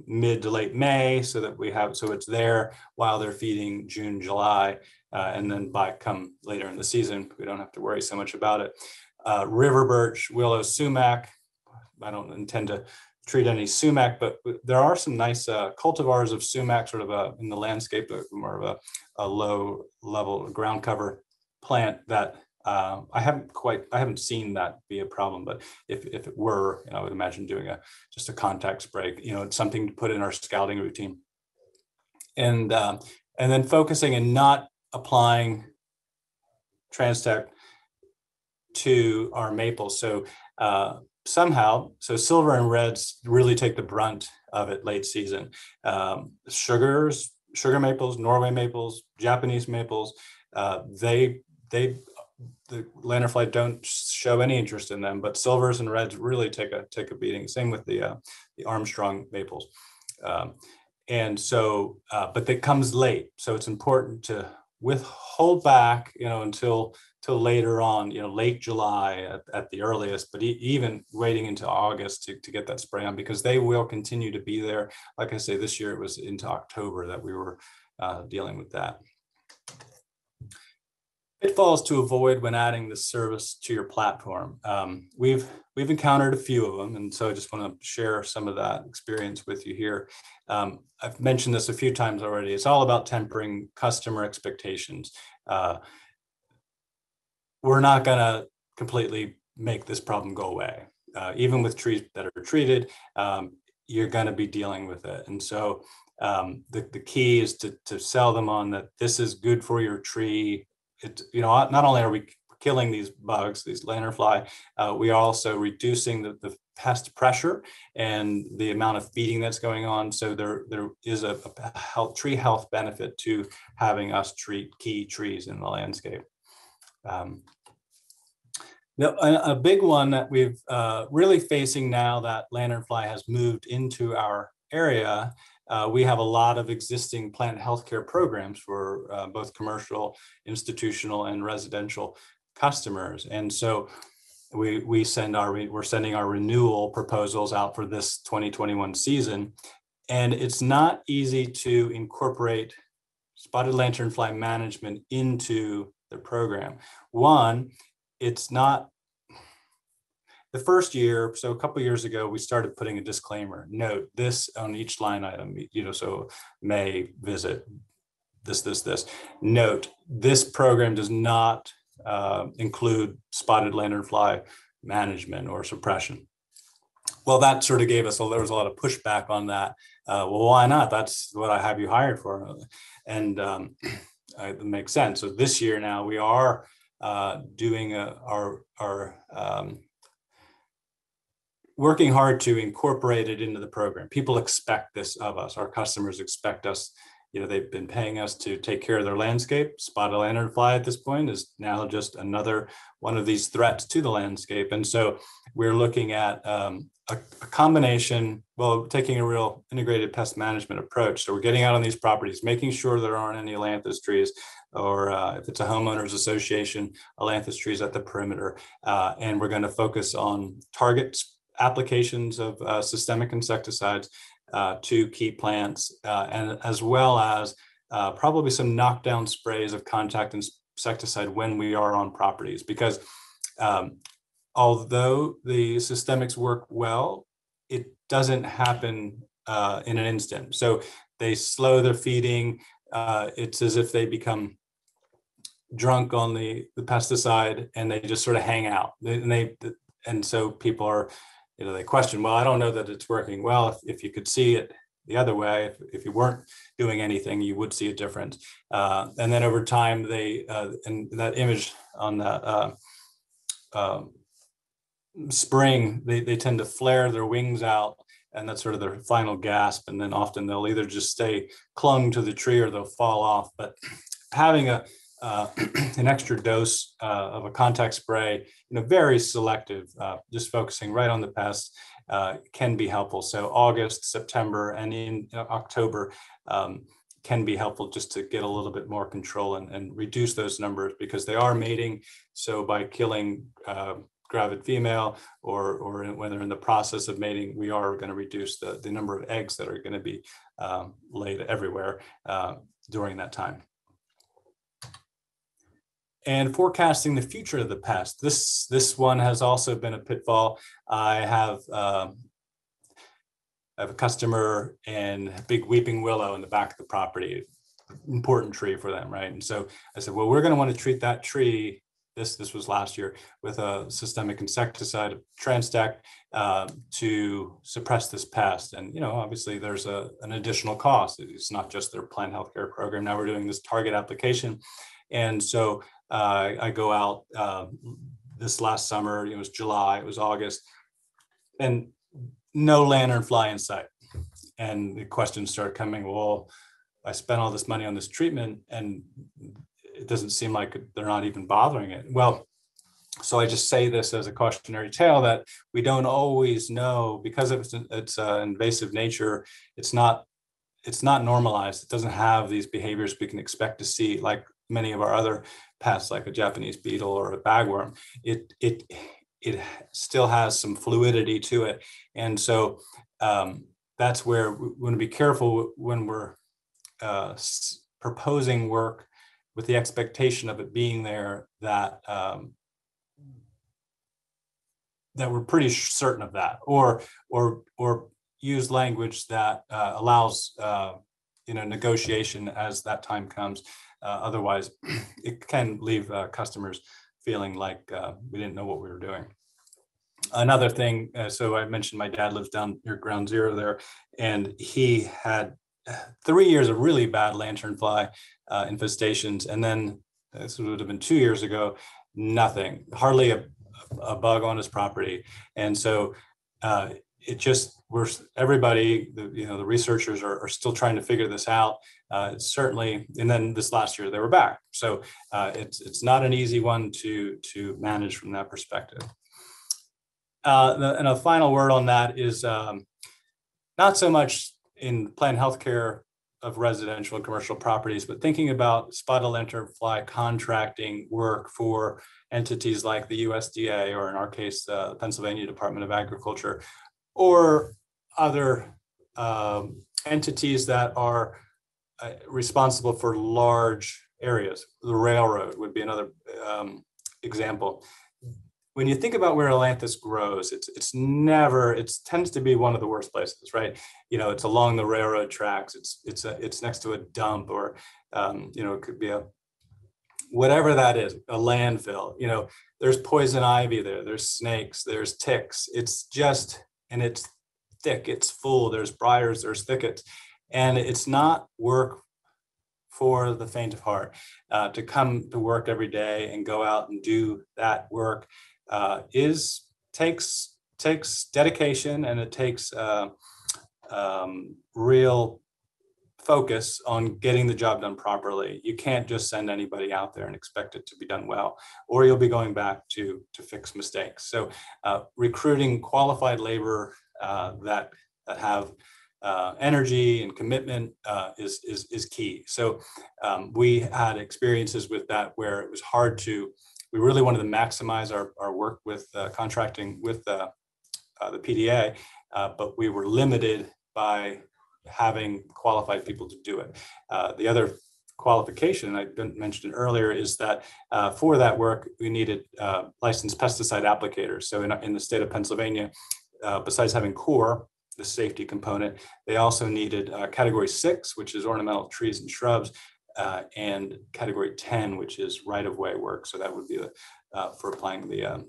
mid to late May so that we have, so it's there while they're feeding June, July. Uh, and then by come later in the season, we don't have to worry so much about it. Uh, river birch, willow, sumac. I don't intend to treat any sumac, but there are some nice uh, cultivars of sumac sort of a, in the landscape, more of a, a low level ground cover plant that uh, I haven't quite, I haven't seen that be a problem, but if, if it were, you know, I would imagine doing a, just a contact break, you know, it's something to put in our scouting routine. And, um, and then focusing and not applying Transtect to our maples. So uh, somehow, so silver and reds really take the brunt of it late season. Um, sugars, sugar maples, Norway maples, Japanese maples, uh, they they the lanternfly don't show any interest in them, but silvers and reds really take a take a beating. Same with the uh, the Armstrong maples. Um, and so, uh, but that comes late, so it's important to withhold back, you know, until till later on, you know, late July at, at the earliest, but e- even waiting into August to, to get that spray on because they will continue to be there. Like I say, this year it was into October that we were uh, dealing with that. Pitfalls to avoid when adding this service to your platform. Um, we've we've encountered a few of them, and so I just want to share some of that experience with you here. Um, I've mentioned this a few times already. It's all about tempering customer expectations. Uh, we're not going to completely make this problem go away. Uh, even with trees that are treated, um, you're going to be dealing with it. And so um, the, the key is to, to sell them on that this is good for your tree. It, you know, not only are we killing these bugs, these lanternfly, uh, we are also reducing the, the pest pressure and the amount of feeding that's going on. So there, there is a, a health, tree health benefit to having us treat key trees in the landscape. Um, now, a, big one that we've uh, really facing now that lanternfly has moved into our area, uh, we have a lot of existing plant healthcare programs for uh, both commercial, institutional, and residential customers. And so we, we send our, we're sending our renewal proposals out for this 2021 season. And it's not easy to incorporate spotted lanternfly management into the program. One, it's not the first year. So a couple years ago, we started putting a disclaimer note this on each line item, you know, so may visit this, this, this. Note this program does not uh, include spotted lanternfly management or suppression. Well, that sort of gave us a, there was a lot of pushback on that. Uh, well, why not? That's what I have you hired for, and um, it makes sense. So this year now we are uh, doing a, our our um, working hard to incorporate it into the program. People expect this of us. Our customers expect us you know, they've been paying us to take care of their landscape. Spotted lanternfly at this point is now just another one of these threats to the landscape. And so we're looking at um, a, a, combination, well, taking a real integrated pest management approach. So we're getting out on these properties, making sure there aren't any ailanthus trees, or uh, if it's a homeowners association, ailanthus trees at the perimeter. Uh, and we're going to focus on targets applications of uh, systemic insecticides uh, to key plants, uh, and as well as uh, probably some knockdown sprays of contact insecticide when we are on properties. Because um, although the systemics work well, it doesn't happen uh, in an instant. So they slow their feeding. It's as if they become drunk on the, the pesticide and they just sort of hang out. And they and so people are you know, they question, well, I don't know that it's working well. If, if you could see it the other way, if, if you weren't doing anything, you would see a difference. Uh, and then over time, they, uh, and that image on that uh, um, spring, they, they tend to flare their wings out and that's sort of their final gasp. And then often they'll either just stay clung to the tree or they'll fall off. But having a, uh, an extra dose uh, of a contact spray, you know, very selective, uh, just focusing right on the pest uh, can be helpful. So August, September, and in uh, October um, can be helpful just to get a little bit more control and, and reduce those numbers because they are mating. So by killing uh, gravid female or, or when they're in the process of mating, we are going to reduce the, the number of eggs that are going to be um, laid everywhere during that time and forecasting the future of the pest. This this one has also been a pitfall. I have um, I have a customer and big weeping willow in the back of the property, important tree for them, right? And so I said, well, we're going to want to treat that tree. This this was last year with a systemic insecticide, Transtect, uh, to suppress this pest. And you know, obviously, there's a an additional cost. It's not just their plant health care program. Now we're doing this target application, and so uh, I go out uh, this last summer, it was July, it was August, and no lantern fly in sight. And the questions start coming, well, I spent all this money on this treatment and it doesn't seem like they're not even bothering it. Well, so I just say this as a cautionary tale that we don't always know because of its, its uh, invasive nature. It's not it's not normalized. It doesn't have these behaviors we can expect to see like many of our other pests like a Japanese beetle or a bagworm, it it it still has some fluidity to it, and so um, that's where we want to be careful when we're uh, proposing work with the expectation of it being there that um, that we're pretty certain of that, or or or use language that uh, allows uh, you know negotiation as that time comes. Uh, otherwise, it can leave uh, customers feeling like uh, we didn't know what we were doing. Another thing, uh, so I mentioned my dad lives down near Ground Zero there, and he had uh, three years of really bad lanternfly uh, infestations, and then this would have been two years ago, nothing, hardly a, a bug on his property, and so it just we're everybody the you know the researchers are, are still trying to figure this out uh, certainly and then this last year they were back. So uh, it's it's not an easy one to to manage from that perspective. Uh, and a final word on that is um, not so much in plant healthcare of residential and commercial properties, but thinking about spotted lanternfly contracting work for entities like the USDA, or in our case, the Pennsylvania Department of Agriculture, or other um, entities that are uh, responsible for large areas. The railroad would be another um, example. When you think about where Ailanthus grows, it's it's never it tends to be one of the worst places, right? You know, it's along the railroad tracks. It's it's a, it's next to a dump, or um, you know, it could be a whatever that is, a landfill. You know, there's poison ivy there. There's snakes. There's ticks. It's just and it's thick, it's full, there's briars, there's thickets. And it's not work for the faint of heart. Uh, to come to work every day and go out and do that work uh, is takes takes dedication and it takes uh, um, real focus on getting the job done properly. You can't just send anybody out there and expect it to be done well, or you'll be going back to, to fix mistakes. So uh, recruiting qualified labor uh, that, that have uh, energy and commitment uh, is, is, is key. So um, we had experiences with that where it was hard to, we really wanted to maximize our, our work with uh, contracting with uh, the PDA, but we were limited by having qualified people to do it. Uh, the other qualification, I mentioned earlier, is that uh, for that work, we needed uh, licensed pesticide applicators. So in, in the state of Pennsylvania, uh, besides having core, the safety component, they also needed uh, category six, which is ornamental trees and shrubs, uh, and category 10, which is right-of-way work. So that would be for applying the um,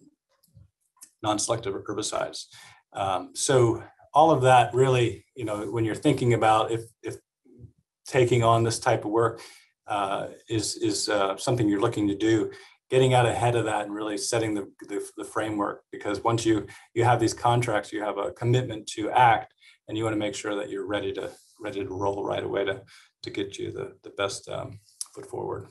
non-selective herbicides. Um, so all of that really, you know, when you're thinking about if if taking on this type of work uh, is is uh, something you're looking to do, getting out ahead of that and really setting the, the, the framework because once you you have these contracts, you have a commitment to act, and you want to make sure that you're ready to ready to roll right away to to get you the the best um, foot forward.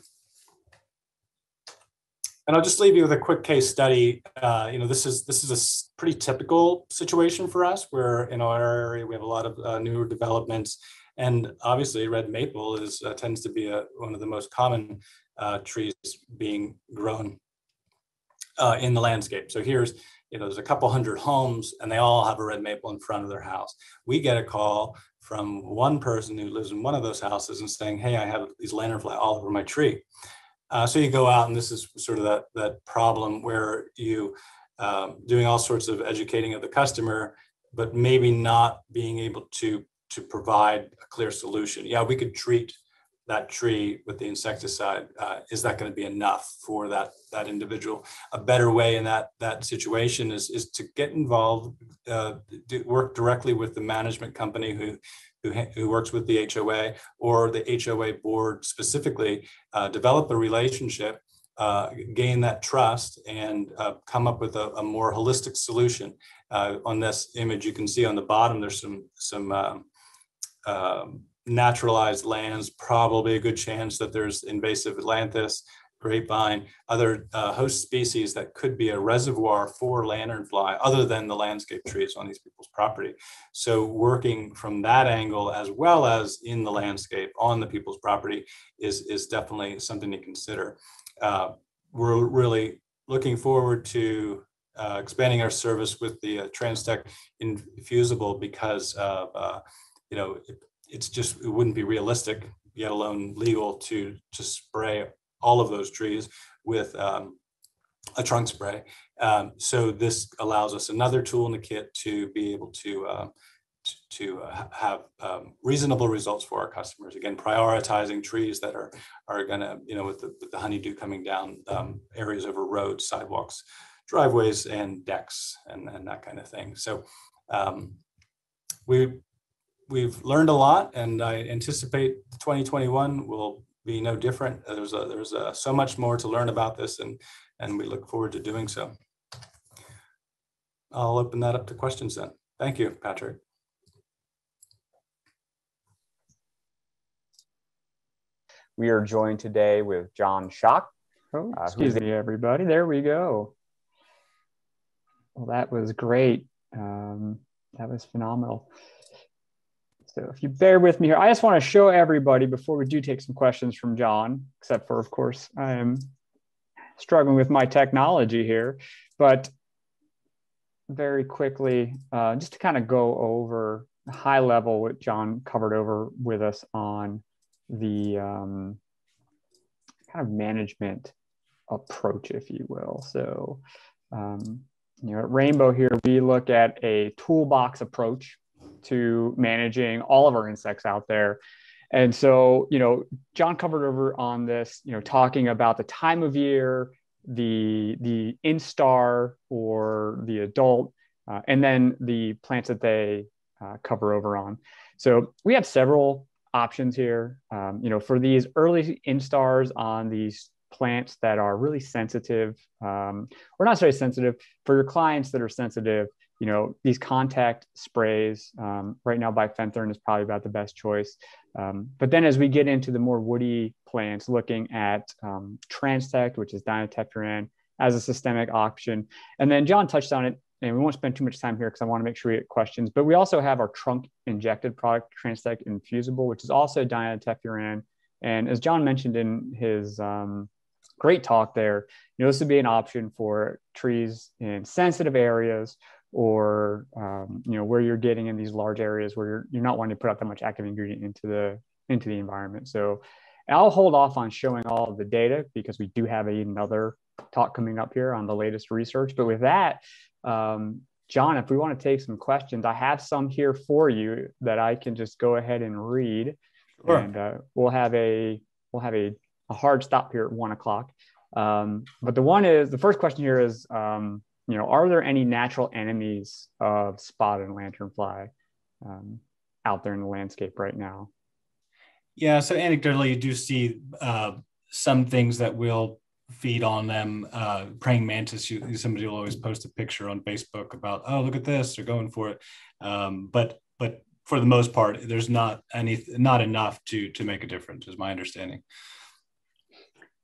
And I'll just leave you with a quick case study. Uh, you know, this is this is a pretty typical situation for us, where in our area we have a lot of uh, newer developments, and obviously red maple is uh, tends to be a, one of the most common uh, trees being grown uh, in the landscape. So here's you know there's a couple hundred homes, and they all have a red maple in front of their house. We get a call from one person who lives in one of those houses and saying, "Hey, I have these lanternfly all over my tree." Uh, so you go out, and this is sort of that that problem where you um, doing all sorts of educating of the customer, but maybe not being able to to provide a clear solution. Yeah, we could treat that tree with the insecticide. Uh, is that going to be enough for that that individual? A better way in that that situation is is to get involved, uh, work directly with the management company who who, who works with the HOA or the HOA board specifically, uh, develop a relationship, uh, gain that trust, and uh, come up with a, a more holistic solution. Uh, on this image, you can see on the bottom, there's some some um, um, naturalized lands, probably a good chance that there's invasive Ailanthus grapevine, other uh, host species that could be a reservoir for lanternfly other than the landscape trees on these people's property. So working from that angle as well as in the landscape on the people's property is, is definitely something to consider. Uh, we're really looking forward to uh, expanding our service with the uh, Transtect infusible because of, uh, you know, it's just, it wouldn't be realistic, yet alone legal to, to spray all of those trees with um, a trunk spray. Um, so this allows us another tool in the kit to be able to uh, to uh, have um, reasonable results for our customers. Again, prioritizing trees that are are going to you know with the, with the honeydew coming down um, areas over roads, sidewalks, driveways, and decks, and, and that kind of thing. So um, we we've learned a lot, and I anticipate 2021 will be no different. There's a, there's a, so much more to learn about this and, and we look forward to doing so. I'll open that up to questions then. Thank you, Patrick. We are joined today with Jon Schach. Oh, uh, excuse uh, me, everybody. There we go. Well, that was great. Um, that was phenomenal. So if you bear with me here, I just want to show everybody before we do take some questions from John, except for, of course, I am struggling with my technology here, but very quickly, uh, just to kind of go over high level what John covered over with us on the um, kind of management approach, if you will. So, um, you know, at Rainbow here, we look at a toolbox approach to managing all of our insects out there. And so, you know, John covered over on this, you know, talking about the time of year, the the instar or the adult, uh, and then the plants that they uh, cover over on. So we have several options here. Um, you know, for these early instars on these plants that are really sensitive, um, or not very sensitive, for your clients that are sensitive, you know, these contact sprays, um, right now by bifenthrin is probably about the best choice. Um, but then as we get into the more woody plants, looking at um, Transtect, which is dinotefuran, as a systemic option. And then John touched on it, and we won't spend too much time here because I want to make sure we get questions. But we also have our trunk injected product, Transtect Infusible, which is also dinotefuran. And as John mentioned in his um, great talk there, you know, this would be an option for trees in sensitive areas or um, you know where you're getting in these large areas where you're, you're not wanting to put out that much active ingredient into the into the environment. So i'll hold off on showing all of the data because we do have another talk coming up here on the latest research. But with that um, john if we want to take some questions i have some here for you that i can just go ahead and read. Sure. and uh, we'll have a we'll have a, a hard stop here at one o'clock. Um, but the one is the first question here is um, you know, are there any natural enemies of spotted lanternfly um, out there in the landscape right now? Yeah, so anecdotally, you do see uh, some things that will feed on them. Uh, praying mantis, you, somebody will always post a picture on Facebook about, oh, look at this, they're going for it. Um, but but for the most part, there's not any not enough to to make a difference, is my understanding.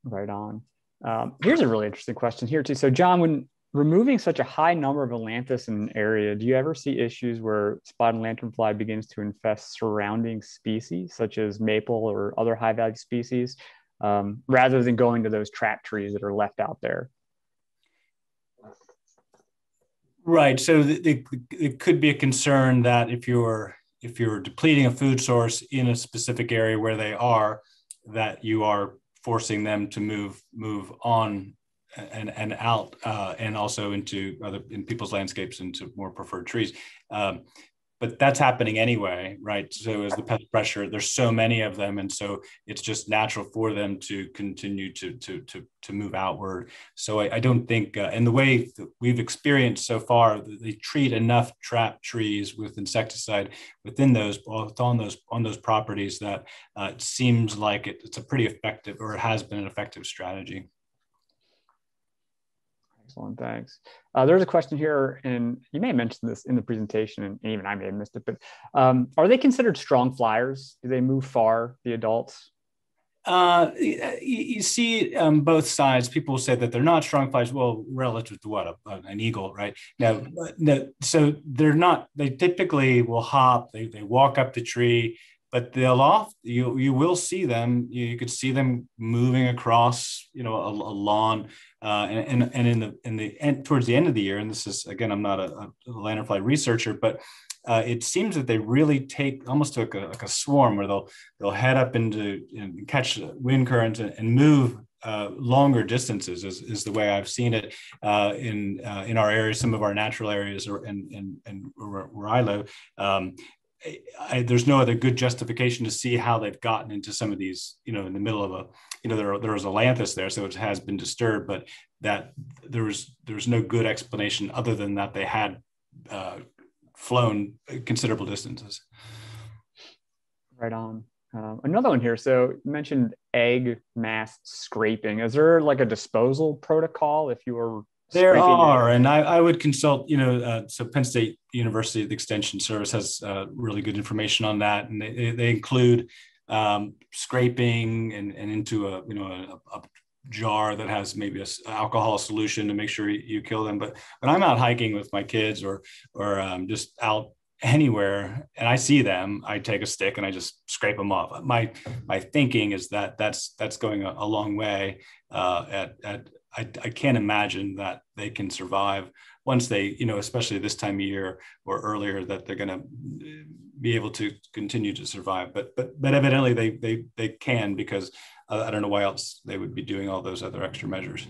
Right on. Um, here's a really interesting question here too. So, John, when removing such a high number of Ailanthus in an area, do you ever see issues where spotted lanternfly begins to infest surrounding species, such as maple or other high value species, um, rather than going to those trap trees that are left out there? Right. So it could be a concern that if you're if you're depleting a food source in a specific area where they are, that you are forcing them to move move on and and out uh, and also into other in people's landscapes into more preferred trees. Um, but that's happening anyway, right? So as the pest pressure, there's so many of them, and so it's just natural for them to continue to to to to move outward. So I, I don't think, uh, and the way we've experienced so far, they treat enough trap trees with insecticide within those both on those on those properties that uh, it seems like it, it's a pretty effective, or it has been an effective strategy. Excellent, thanks. Uh, there's a question here, and you may have mentioned this in the presentation, and even I may have missed it, but um, are they considered strong flyers? Do they move far, the adults? Uh, you, you, see um, both sides. People say that they're not strong flyers. Well, relative to what a, an eagle, right? Now, no, so they're not. They typically will hop. They they walk up the tree but they'll off you you will see them you, you could see them moving across you know a, a lawn uh, and, and in the in the end towards the end of the year and this is again i'm not a, a lanternfly researcher but uh, it seems that they really take almost like a, like a swarm where they'll they'll head up into and catch wind currents and, and move uh, longer distances is, is the way I've seen it uh, in uh, in our area, some of our natural areas, or and and and where I live. Um, I, there's no other good justification to see how they've gotten into some of these, you know, in the middle of a, you know, there, there was Ailanthus there, so it has been disturbed, but that there was, there's no good explanation other than that they had uh, flown considerable distances. Right on. Um, another one here. So you mentioned egg mass scraping. Is there like a disposal protocol if you were there are, and I, I, would consult. You know, uh, so Penn State University, the Extension Service has uh, really good information on that, and they, they include um, scraping and, and into a you know a, a jar that has maybe a alcohol solution to make sure you, kill them. But when I'm out hiking with my kids or or um, just out anywhere and I see them, I take a stick and I just scrape them off. My my thinking is that that's that's going a, a long way uh, at at I, I can't imagine that they can survive once they, you know, especially this time of year or earlier, that they're going to be able to continue to survive. But but but evidently they they they can because uh, I don't know why else they would be doing all those other extra measures.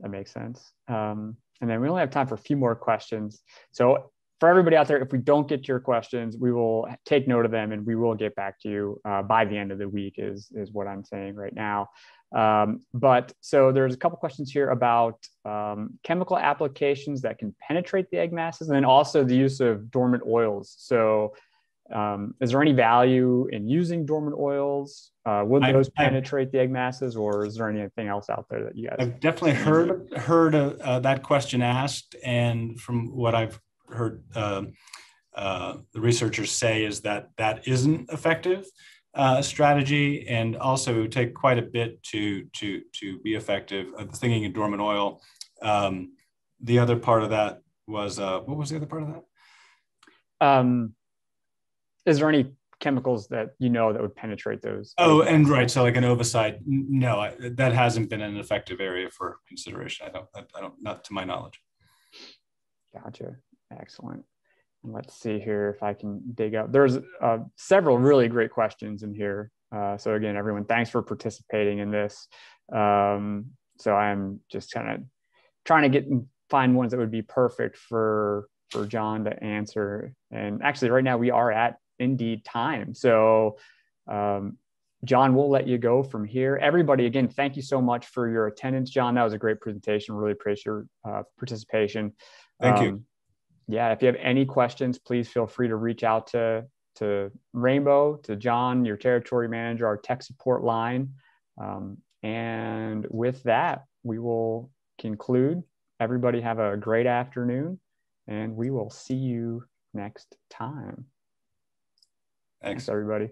That makes sense. Um, and then we only have time for a few more questions. So for everybody out there, if we don't get to your questions, we will take note of them and we will get back to you uh, by the end of the week. Is is what I'm saying right now. Um, but so there's a couple questions here about um, chemical applications that can penetrate the egg masses, and then also the use of dormant oils. So, um, is there any value in using dormant oils? Uh, would those I, penetrate I, the egg masses, or is there anything else out there that you guys? I've definitely heard heard uh, that question asked, and from what I've heard. Um, uh, the researchers say is that that isn't effective uh, strategy, and also take quite a bit to to to be effective. Uh, thinking in dormant oil. Um, the other part of that was uh, what was the other part of that? Um, is there any chemicals that you know that would penetrate those? Oh, and right. So like an ovicide, no, I, that hasn't been an effective area for consideration. I don't, I, don't, not to my knowledge. Gotcha. Excellent. Let's see here if I can dig up. There's uh, several really great questions in here. Uh, so again, everyone, thanks for participating in this. Um, so I'm just kind of trying to get find ones that would be perfect for for John to answer. And actually, right now we are at indeed time. So, um, John, we'll let you go from here. Everybody, again, thank you so much for your attendance, John. That was a great presentation. Really appreciate your uh, participation. Thank um, you. Yeah, if you have any questions, please feel free to reach out to to Rainbow, to John, your territory manager, our tech support line. Um, and with that, we will conclude. Everybody have a great afternoon, and we will see you next time. Thanks, Thanks everybody.